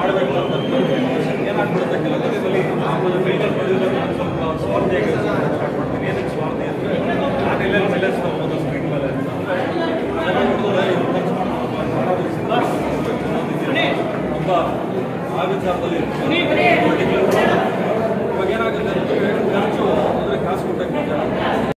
ಮಾಡಬೇಕು ಅಂತ ಏನಾಗ್ಬಿಡುತ್ತೆ ಕೆಲವೊಂದಲ್ಲಿ ಸ್ವಲ್ಪ ಆವಿಚಾರದಲ್ಲಿ ಇವಾಗ ಏನಾಗುತ್ತೆ ಅಂದರೆ ಕಾಸು ಕೊಟ್ಟಕ್ಕೆ